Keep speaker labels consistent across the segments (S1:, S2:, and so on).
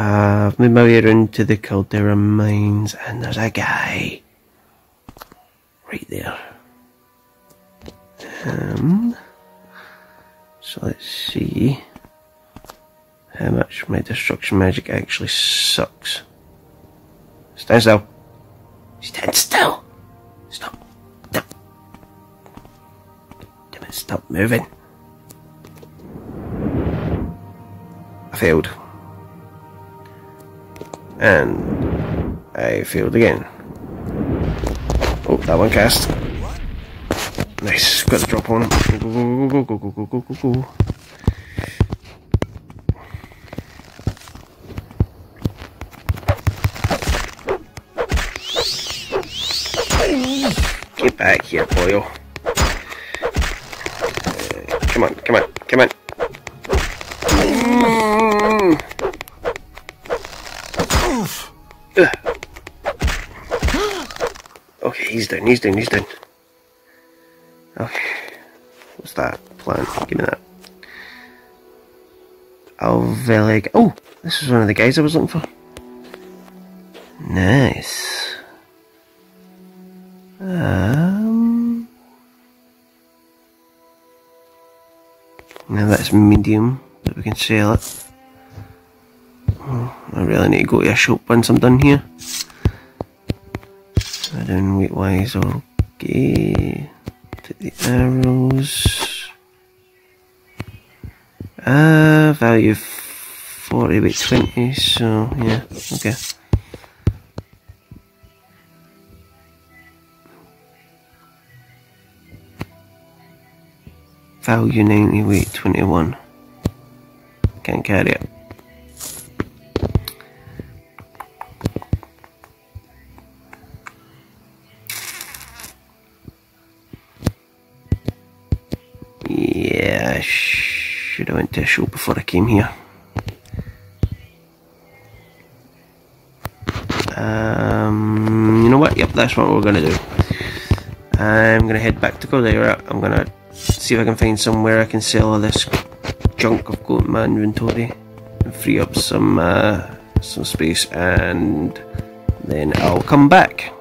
S1: Uh, I've made my way around to the Caldera mines, and there's a guy right there. Um, so let's see how much my destruction magic actually sucks. Stand still. Stand still. Stop. Stop. Damn it, stop moving. I failed. And I failed again. Oh, that one cast. Nice, got the drop on him. Go, go, go, go, go, go, go, go, go. Get back here, boyo. Uh, come on, come on, come on. He's down, he's down. Okay. What's that plan? Give me that. Alvelig. Oh, this is one of the guys I was looking for. Nice. Um. Now that's medium, but we can sell it. Oh, I really need to go to a shop once I'm done here. I don't weight wise, okay. Take the arrows. Uh, value 40 weight 20, so yeah, okay. Value 90 weight 21. Can't carry it. Yeah, I should have went to a show before I came here. Um, you know what? Yep, that's what we're gonna do. I'm gonna head back to Caldera. I'm gonna see if I can find somewhere I can sell all this junk I've got in my inventory and free up some uh, some space, and then I'll come back.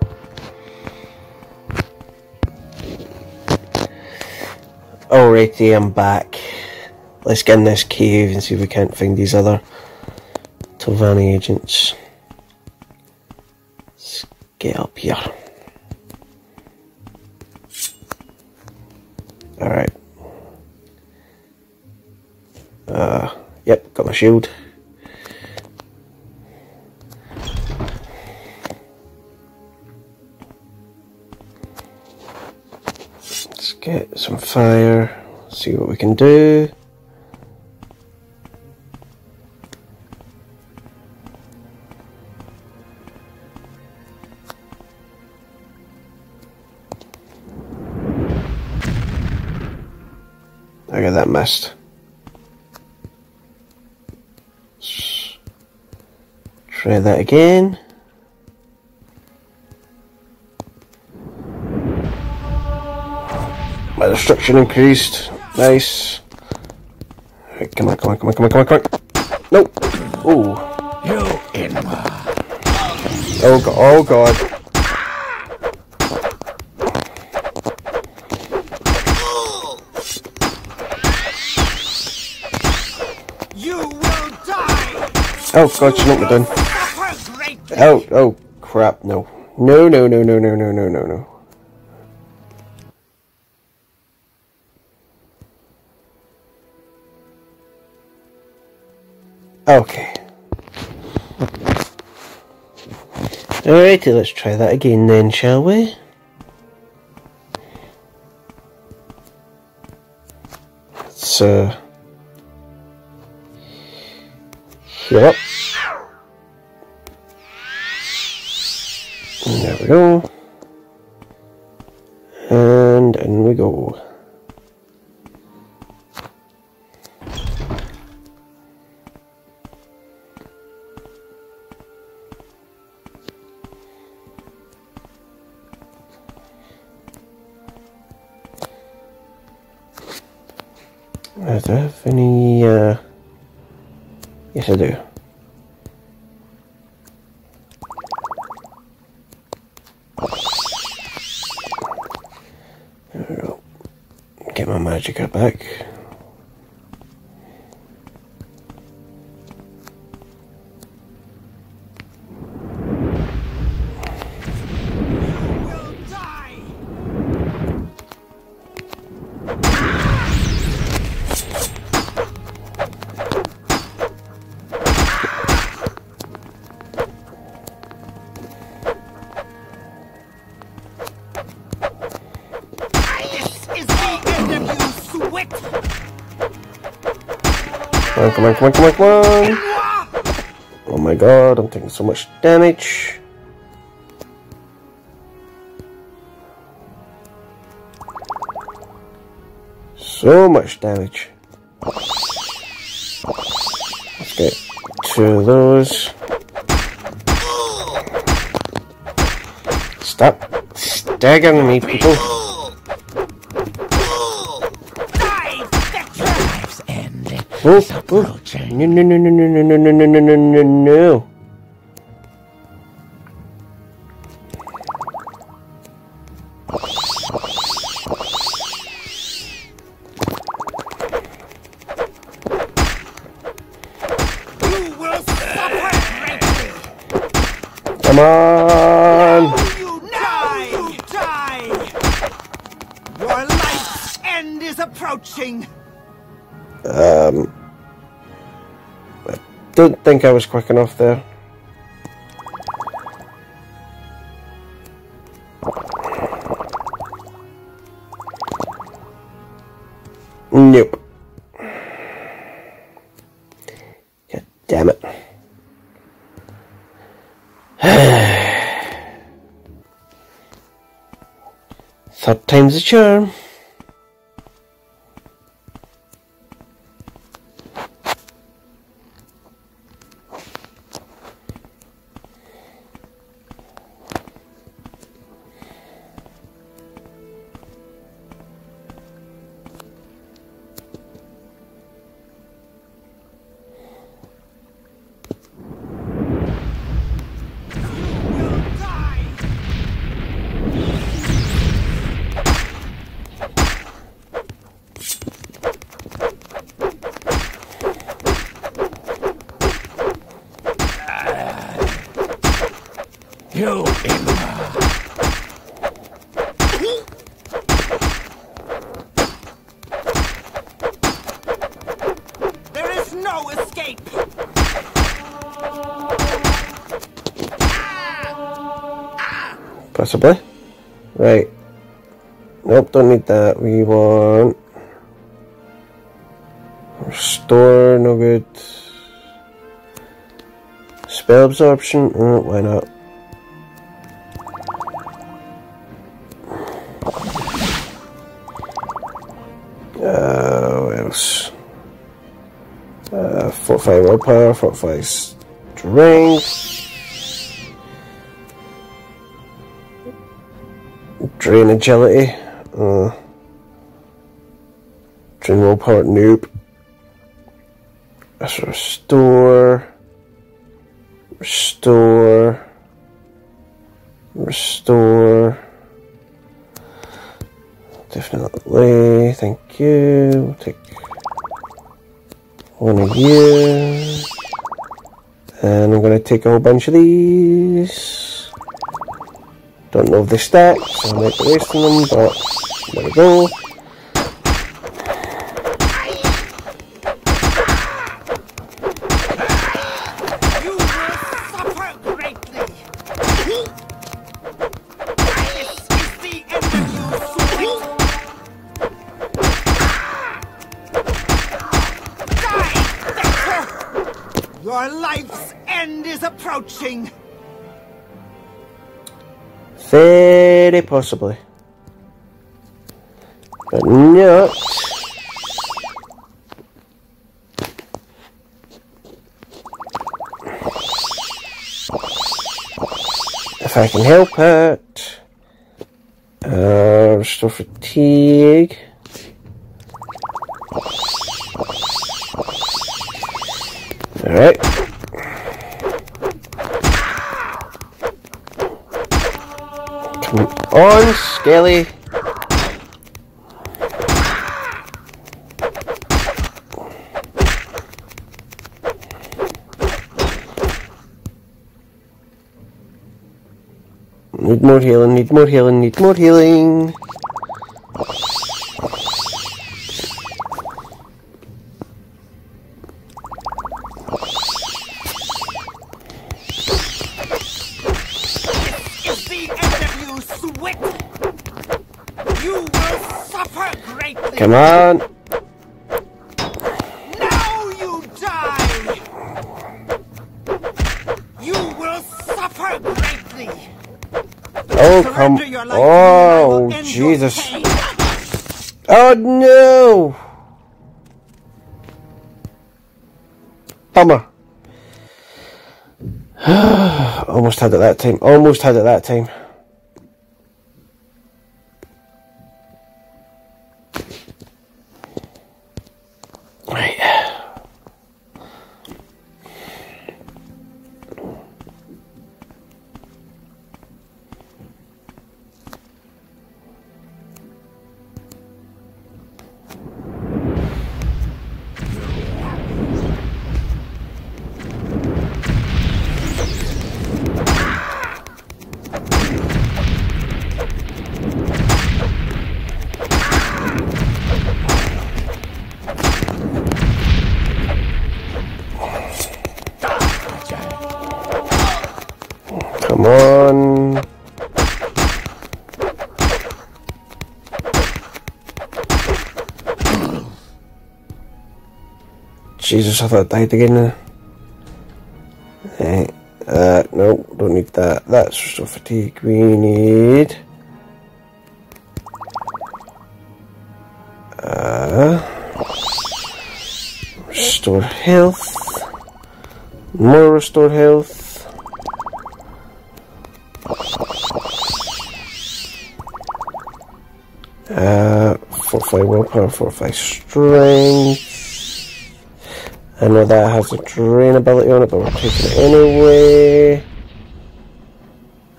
S1: Alrighty, I'm back. Let's get in this cave and see if we can't find these other Telvanni agents. Let's get up here. Alright. Uh, yep, got my shield. Get some fire, see what we can do. I got that missed. Try that again. My destruction increased. Nice. Right, come on, come on, come on, come on, come on, come on. Nope. Oh.
S2: You.
S1: Oh god. Oh god.
S2: You will die.
S1: Oh god, she knocked me down. Oh, oh, crap, no. No, no, no, no, no, no, no, no, no. Okay. Alrighty, let's try that again then, shall we? Let's, uh... I Do I have any, uh... yes I do. Get my magic back. On, come on, come on, come on! Oh my god, I'm taking so much damage. So much damage. Let's get two of those. Stop staggering me, people. Oh,
S3: is
S1: oh.
S3: approaching.
S1: No, no, no, no, no, no, no, no, no, no, no, think I was quick enough there. Nope. God damn it. Third time's a charm. Possibly. Right. Nope, don't need that. We want... Restore, no good. Spell absorption, uh, why not? Uh, what else? Uh, fortify willpower, fortify strength. Drain agility. Uh, drain willpower. Nope. Let's restore. Restore. Restore. Definitely. Thank you. We'll take one of you. And I'm going to take a whole bunch of these. Don't know if they stack, so I might be wasting them, but there we go. Very possibly. But not. If I can help it. Uh, restore fatigue. on, Scaly. Need more healing, need more healing, need more healing. On.
S2: Now you die. You will suffer greatly.
S1: Oh, come.
S2: Surrender your life to me, and I will
S1: Oh, Jesus. Oh, no. Bummer. Almost had it that time. Almost had it that time. Thought I died again now. Uh, no, don't need that. That's restore fatigue. We need. Uh, restore health. More restore health. Uh, fortify willpower, fortify strength. I know that has a drain ability on it, but we're taking it anyway.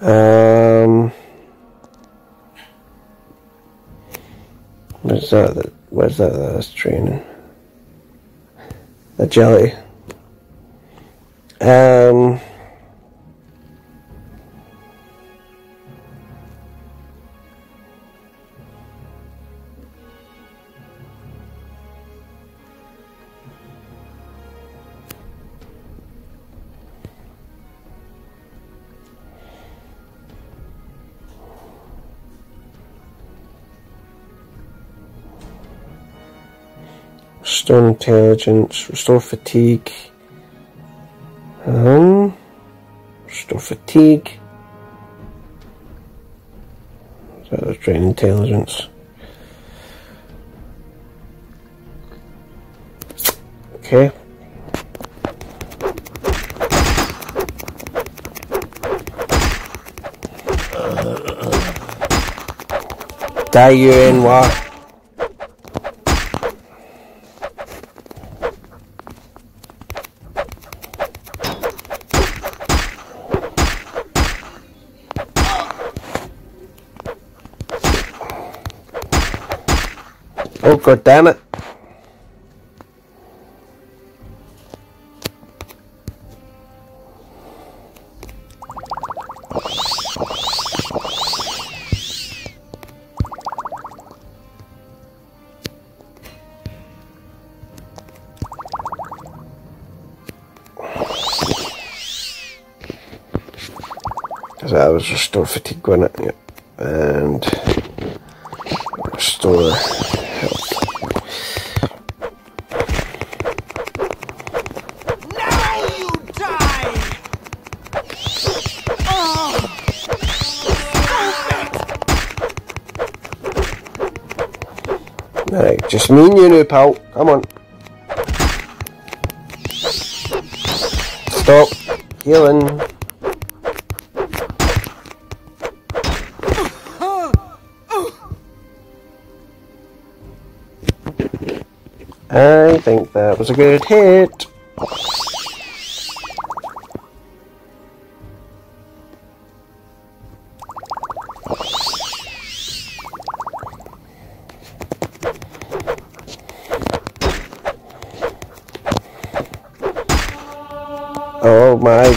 S1: Um, what's that? what's that? That's training. Agility. Um. Intelligence, restore fatigue. Um, restore fatigue. So that was drain intelligence. Okay. Die you in god damn it. Because that was restore fatigue, wasn't it? Yeah. And restore Right, just me and you now, pal. Come on. Stop. Healing. I think that was a good hit.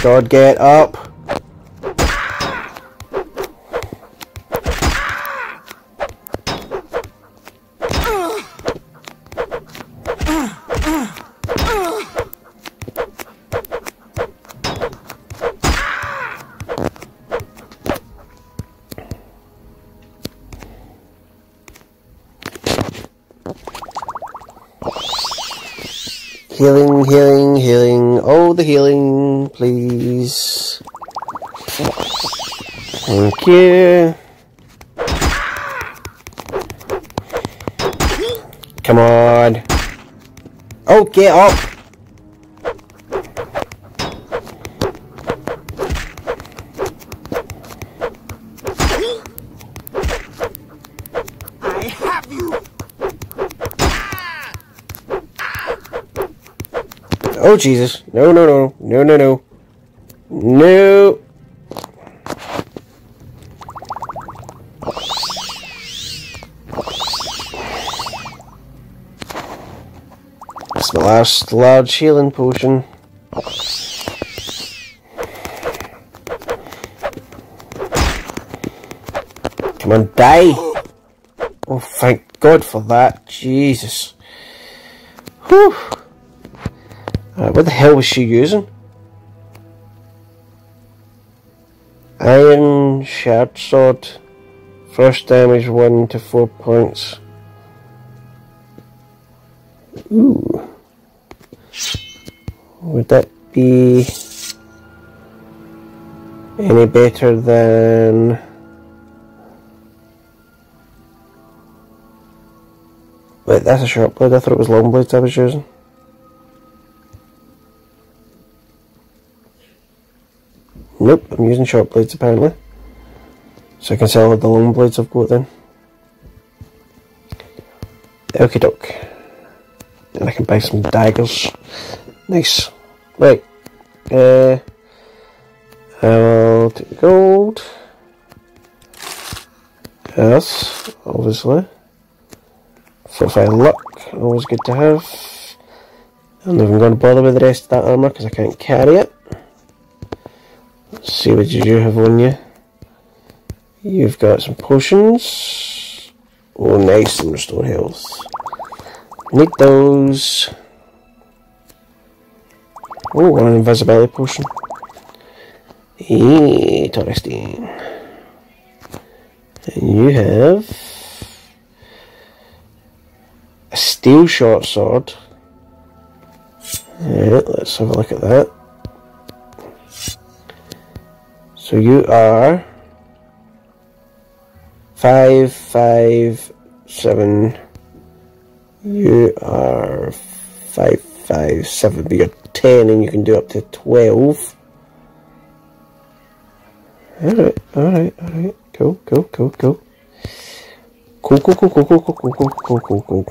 S1: God, get up. healing, healing, healing, oh the healing. Thank you. Come on. Oh, get up!
S2: I have you!
S1: Oh, Jesus. No, no, no. No, no, no. No. Last large healing potion. Come on, die! Oh, thank God for that. Jesus. Whew. Uh, what the hell was she using? Iron Shard Sword. First damage 1 to 4 points. Ooh. Would that be any better than. Wait, that's a short blade. I thought it was long blades I was using. Nope, I'm using short blades apparently. So I can sell the long blades I've got then. Okie doke. And I can buy some daggers. Nice. Right. Uh, I'll take gold. Yes, obviously. For Fortify luck, always good to have. I'm not even going to bother with the rest of that armour because I can't carry it. Let's see what you have on you. You've got some potions. Oh, nice, and restore health. Need those. Oh, an invisibility potion. Interesting. And you have a steel short sword. Yeah, let's have a look at that. So you are five, five, seven. You are five, five, seven, but you're ten, and you can do up to twelve. All right, all right, all right. Go, go, go, go. Cool, cool, cool, cool, cool, cool, cool, cool, cool, cool, cool.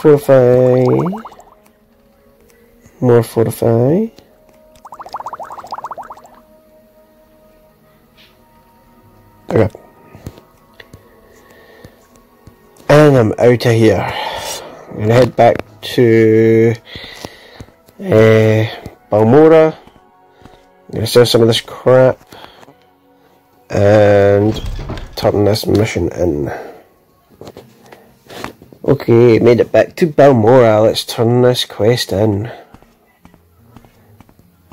S1: Fortify. More fortify. Okay. And I'm out of here. I'm gonna head back to uh, Balmora. I'm gonna sell some of this crap and turn this mission in. Okay, made it back to Balmora. Let's turn this quest in.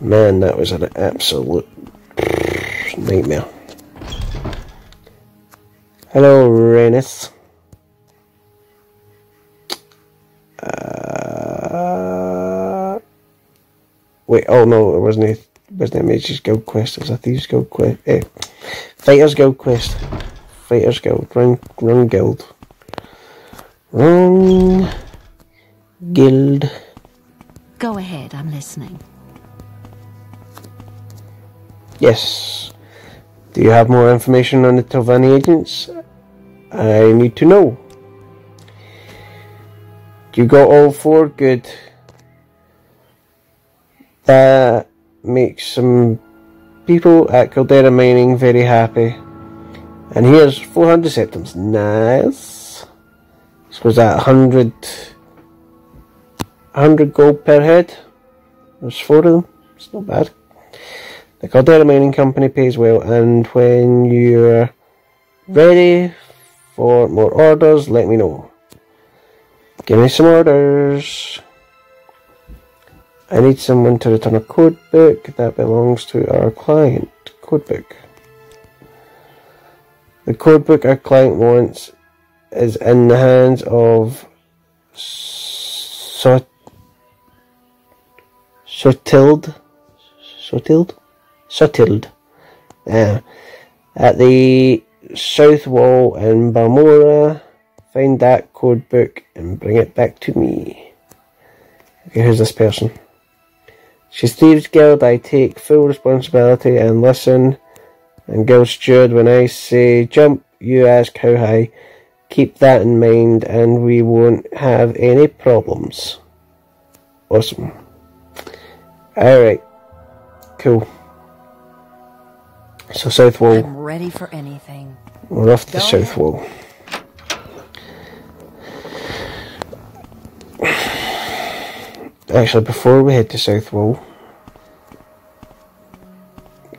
S1: Man, that was an absolute nightmare. Hello, Renith. Uh, wait, oh no, it wasn't a, it wasn't a Mage's Guild quest, it was a Thieves Guild quest. Eh, Fighters Guild quest. Fighters Guild, run, run guild. Wrong guild.
S4: Go ahead, I'm listening.
S1: Yes. Do you have more information on the Telvanni agents? I need to know. You got all four? Good. That makes some people at Caldera Mining very happy. And here's 400 septims. Nice. Was that 100, 100 gold per head? There's four of them. It's not bad. The Caldera Mining Company pays well, and when you're ready for more orders, let me know. Give me some orders. I need someone to return a code book that belongs to our client. Code book. The codebook our client wants is in the hands of Sot Sottilde Sottilde Sottilde yeah. Uh, at the south wall in Balmora. Find that code book and bring it back to me. Okay, who's this person? She's Thieves Guild. I take full responsibility and listen. And Guild Steward, when I say jump, you ask how high. Keep that in mind and we won't have any problems. Awesome. Alright. Cool. So South Wall.
S5: I'm ready for anything.
S1: We're off to the South
S5: ahead.
S1: Wall. Actually, before we head to South Wall,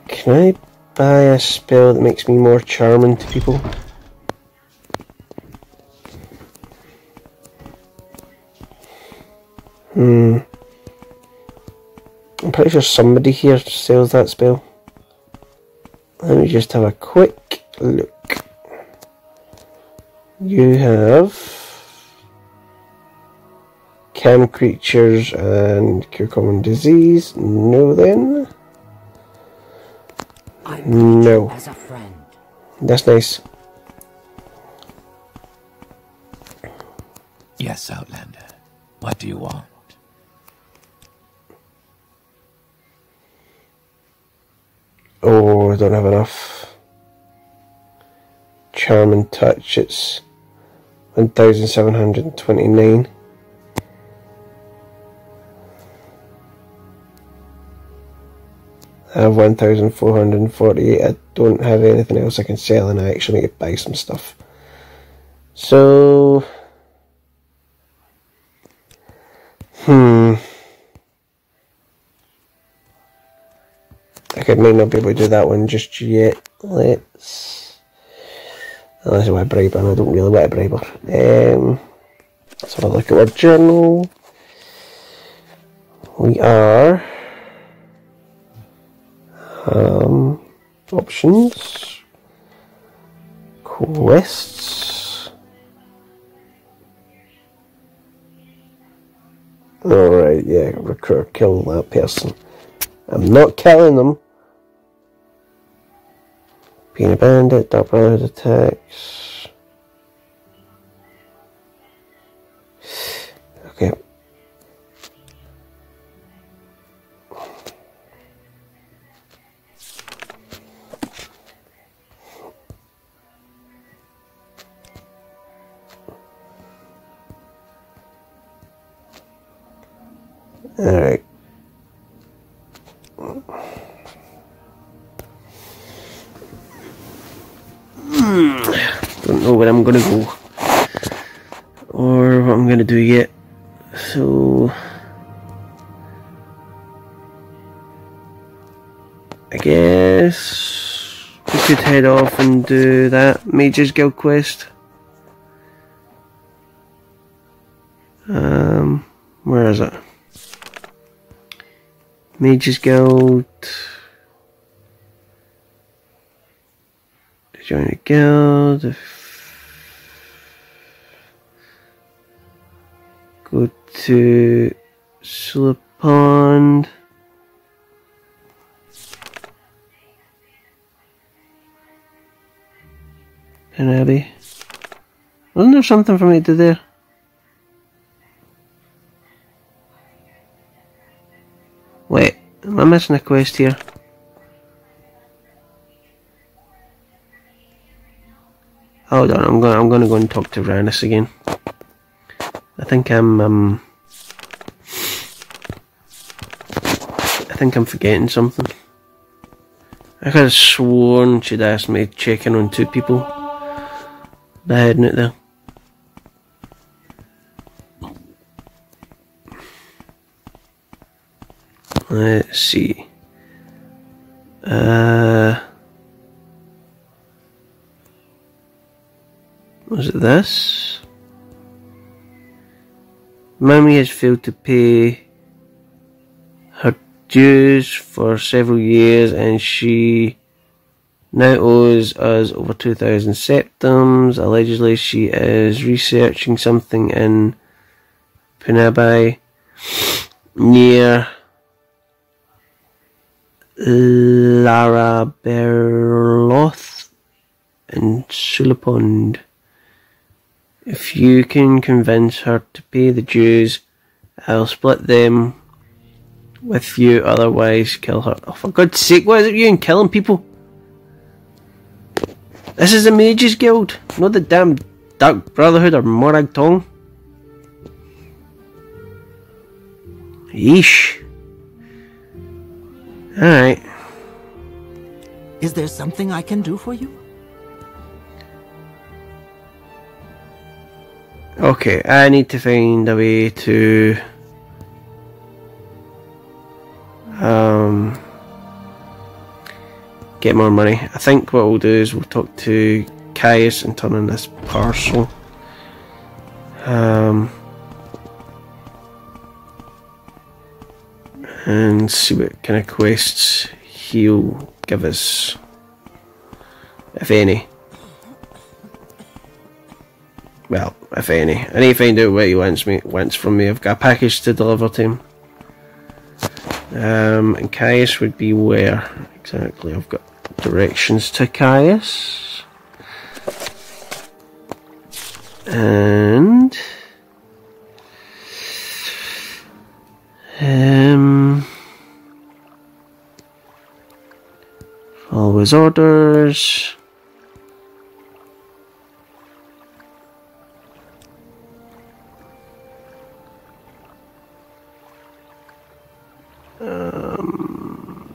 S1: can I buy a spell that makes me more charming to people? Hmm. I'm pretty sure somebody here sells that spell. Let me just have a quick look. You have Chem creatures and cure common disease. No, then. No. That's nice.
S3: Yes, Outlander. What do you want?
S1: Oh, I don't have enough. Charm and touch, it's 1729. I have 1448. I don't have anything else I can sell, and I actually need to buy some stuff. So. Hmm. I might not be able to do that one just yet. Let's. Unless I want to bribe and I don't really want to bribe. Um, let's have a look at our journal. We are. Um, options. Quests. Alright, yeah, recruit, kill that person. I'm not killing them. Being a bandit, brotherhood attacks. Alright. Don't know where I'm gonna go or what I'm gonna do yet. So I guess we could head off and do that Mages Guild quest. Um, where is it? Mages Guild. Join a guild. Go to Slip Pond. Pen Abbey. Wasn't there something for me to do there? Am missing a quest here? Hold on, I'm gonna I'm gonna go and talk to Ranis again. I think I'm um I think I'm forgetting something. I could have sworn she'd asked me to check in on two people. By heading it there. Let's see. Uh Was it this? Mummy has failed to pay her dues for several years and she now owes us over 2,000 septims. Allegedly, she is researching something in Punabi near Lara Berloth and Sulipund. If you can convince her to pay the dues, I'll split them with you, otherwise kill her. Oh, for God's sake, what is it you and killing people? This is the Mages Guild, not the damn Dark Brotherhood or Morag Tong. Yeesh. Alright.
S2: Is there something I can do for you?
S1: Okay, I need to find a way to um get more money. I think what we'll do is we'll talk to Caius and turn in this parcel. Um and see what kind of quests he'll give us. If any. Well, if any. I need to find out what he wants me wants from me. I've got a package to deliver to him. Um, and Caius would be where exactly? I've got directions to Caius. And um his orders. Um,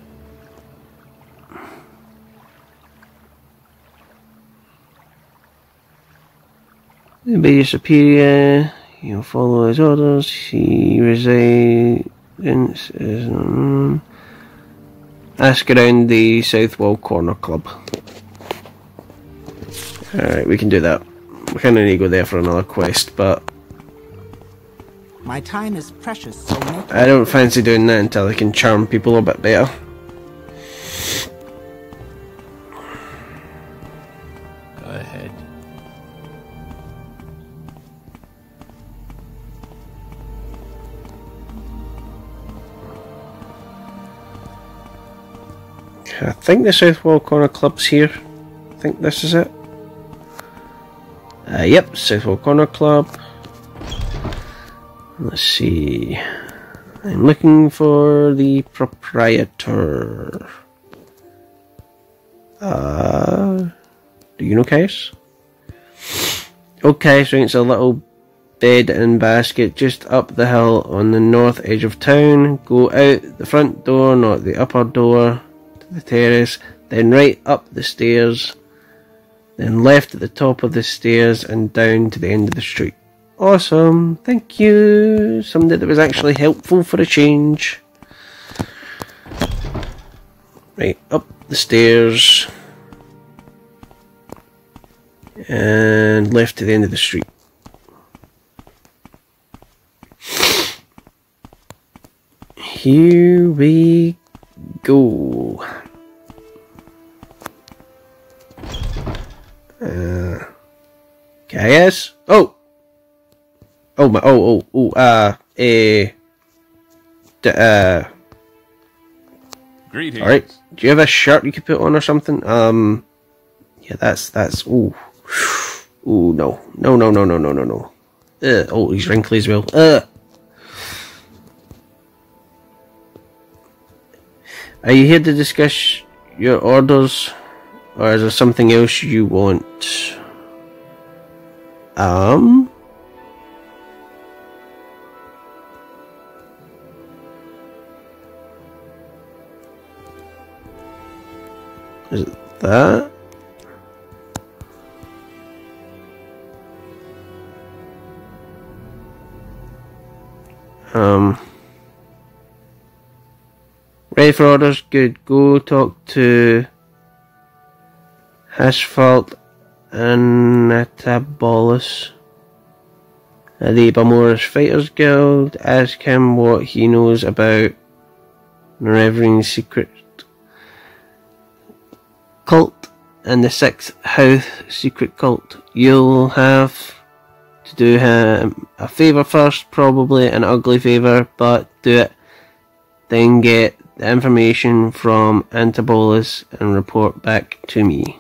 S1: be your superior, you follow his orders, he resides ask around the South Wall Corner Club. Alright, we can do that. We kind of need to go there for another quest, but
S2: My time is precious, so
S1: I don't fancy doing that until I can charm people a bit better. I think the South Wall Corner Club's here. I think this is it. Uh, yep, South Wall Corner Club. Let's see. I'm looking for the proprietor. Uh, do you know Caius? Okay, so it's a little bed and basket just up the hill on the north edge of town. Go out the front door, not the upper door, the terrace, then right up the stairs, then left at the top of the stairs and down to the end of the street. Awesome, thank you. Somebody that was actually helpful for a change. Right, up the stairs. And left to the end of the street. Here we go. Uh, Caius? Oh! Oh, my, oh, oh, oh, uh, eh, uh,
S5: Greetings.
S1: alright. Do you have a shirt you could put on or something? Um, yeah, that's, that's, ooh. Ooh, no. No, no, no, no, no, no, no. Uh, oh, he's wrinkly as well. Uh. Are you here to discuss your orders, or is there something else you want? Um. Is it that? Um. Ready for orders? Good. Go talk to Asphalt and Natabolus. at The Balmora's Fighters Guild. Ask him what he knows about Revering's secret cult and the sixth house secret cult. You'll have to do him a favour first, probably an ugly favour, but do it. Then get the information from Antabolis and report back to me.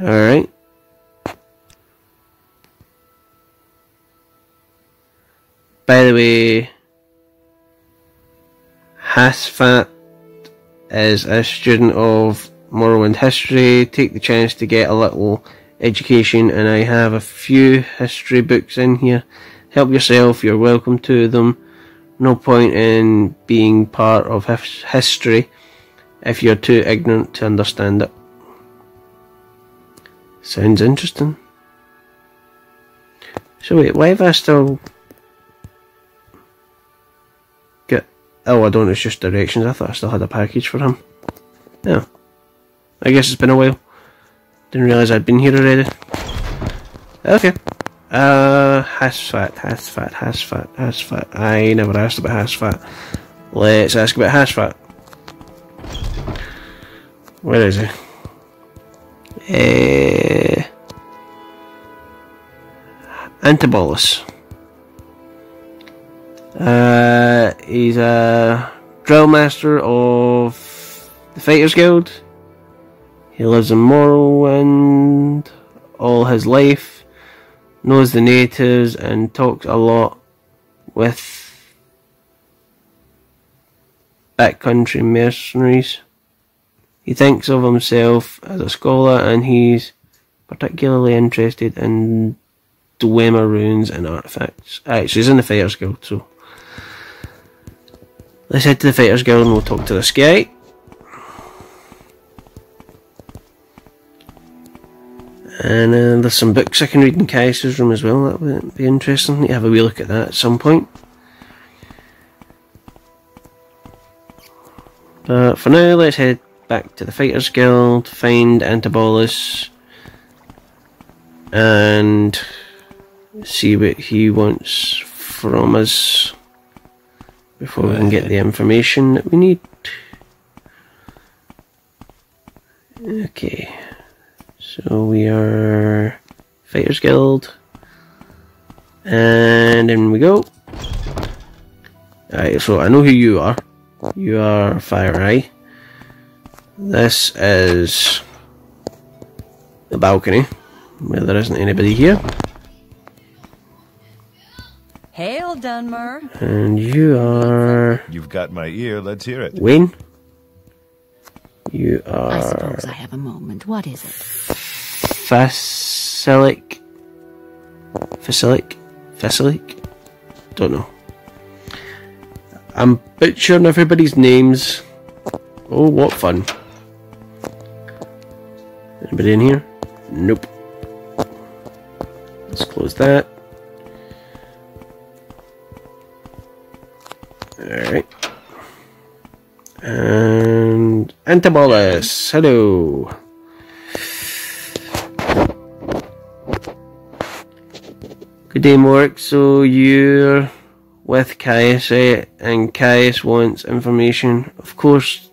S1: Alright. By the way, Hasphat is a student of Morrowind history. Take the chance to get a little education, and I have a few history books in here. Help yourself, you're welcome to them. No point in being part of his- history if you're too ignorant to understand it. Sounds interesting. So wait, why have I still get? Oh, I don't. It's just directions. I thought I still had a package for him. Yeah. I guess it's been a while. Didn't realise I'd been here already. Okay. Uh, Hasphat, Hasphat, Hasphat, Hasphat. I never asked about Hasphat. Let's ask about Hasphat. Where is he? Uh, Antabolis. Uh, he's a drill master of the Fighters Guild. He lives in Morrowind all his life, knows the natives, and talks a lot with backcountry mercenaries. He thinks of himself as a scholar, and he's particularly interested in Dwemer runes and artifacts. Actually, he's in the Fighters Guild, so let's head to the Fighters Guild and we'll talk to this guy. And uh, there's some books I can read in Caius's room as well. That would be interesting. You have a wee look at that at some point. But for now, let's head back to the Fighters Guild, find Antabolis, and see what he wants from us before we can get the information that we need. Okay. So we are Fighters Guild. And in we go. Alright, so I know who you are. You are Fire Eye. This is the balcony where there isn't anybody here.
S5: Hail, Dunmer.
S1: And you are
S6: You've got my ear. Let's hear it.
S1: Wayne. You are.
S4: I suppose I have a moment. What is it?
S1: Facilic. Facilic? Facilic? Don't know. I'm butchering everybody's names. Oh, what fun. Anybody in here? Nope. Let's close that. Alright. And Antabolis, hello. Good day, Mork. So you're with Caius? And Caius wants information. Of course,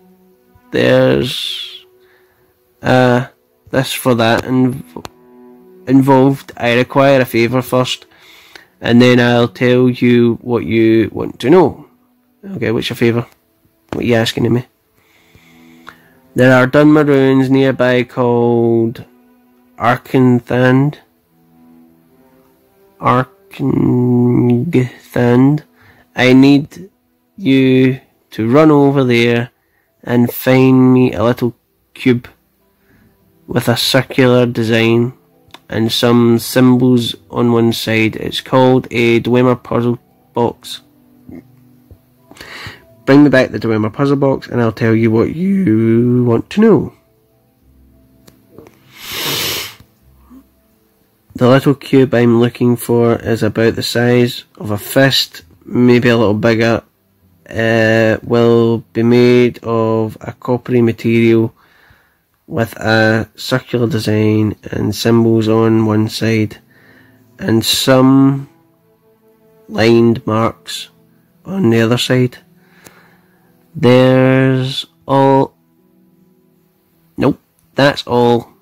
S1: there's uh this for that inv- involved. I require a favour first, and then I'll tell you what you want to know. Okay, what's your favour? What are you asking of me? There are Dunmer ruins nearby called Arkanthand. Arkanthand. I need you to run over there and find me a little cube with a circular design and some symbols on one side. It's called a Dwemer puzzle box. Bring me back the Dwemer puzzle box and I'll tell you what you want to know. The little cube I'm looking for is about the size of a fist, maybe a little bigger. Uh, will be made of a coppery material with a circular design and symbols on one side and some lined marks on the other side. There's all. Nope. That's all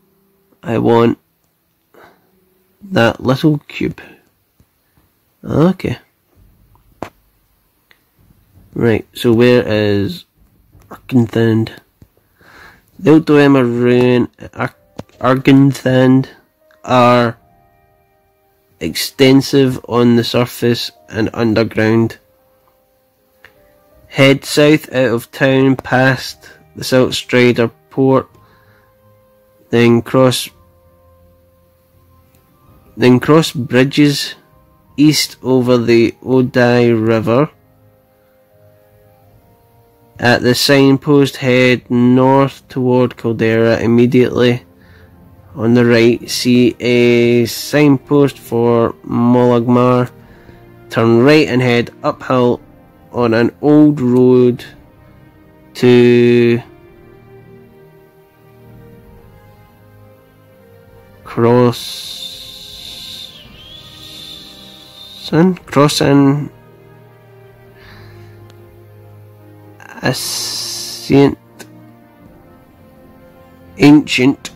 S1: I want. That little cube. Okay. Right, so where is Argenthand? The Ultima Rune Ar- are extensive on the surface and underground. Head south out of town past the Siltstrider port, then cross then cross bridges east over the Odai River. At the signpost, head north toward Caldera. Immediately on the right, see a signpost for Molag Mar. Turn right and head uphill on an old road to cross Sun crossing ancient ancient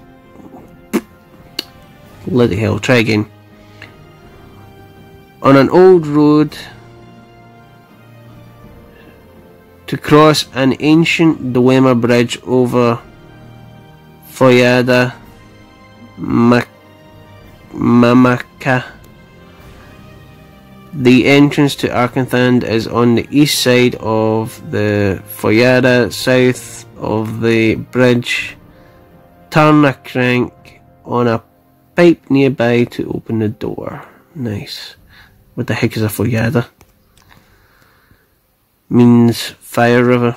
S1: bloody hell try again on an old road to cross an ancient Dwemer bridge over Foyada Mac- Mamaka. The entrance to Arkanthand is on the east side of the Foyada, south of the bridge. Turn a crank on a pipe nearby to open the door. Nice. What the heck is a Foyada? Means fire river.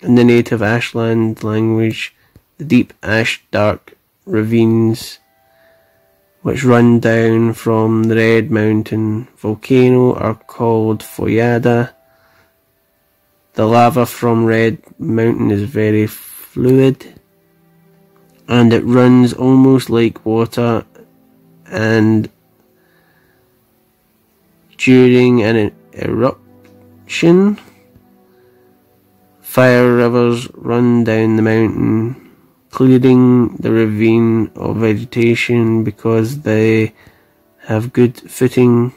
S1: In the native Ashland language, the deep ash dark ravines which run down from the Red Mountain volcano are called Foyada. The lava from Red Mountain is very fluid and it runs almost like water and during an eruption fire rivers run down the mountain clearing the ravine of vegetation because they have good footing,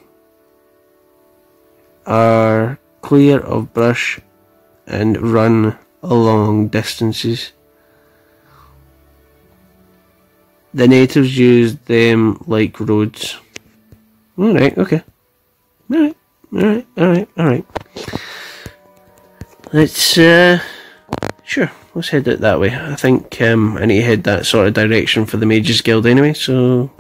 S1: are clear of brush, and run along distances. The natives use them like roads. Alright, okay. Alright, alright, alright, alright. Let's, uh, sure let's head it that way. I think um, I need to head that sort of direction for the Mages Guild anyway, so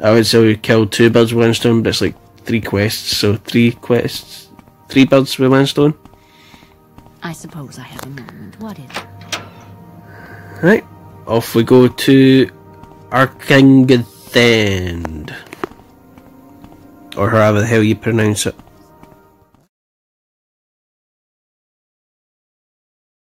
S1: I would say we killed two birds with one stone, but it's like three quests, so three quests, three birds with one stone.
S4: I suppose I have a moment. What is it?
S1: Right, off we go to Arkangathand. Or however the hell you pronounce it.